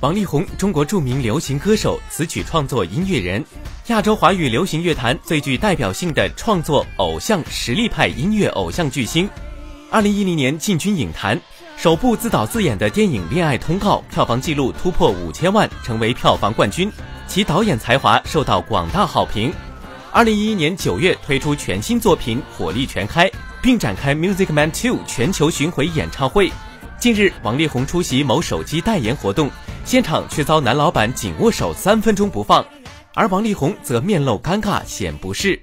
王力宏，中国著名流行歌手、词曲创作音乐人，亚洲华语流行乐坛最具代表性的创作偶像实力派音乐偶像巨星。二零一零年进军影坛，首部自导自演的电影《恋爱通告》票房纪录突破五千万，成为票房冠军。其导演才华受到广大好评。二零一一年九月推出全新作品《火力全开》，并展开《Music Man Two》全球巡回演唱会。近日，王力宏出席某手机代言活动。现场却遭男老板紧握手三分钟不放，而王力宏则面露尴尬，显不适。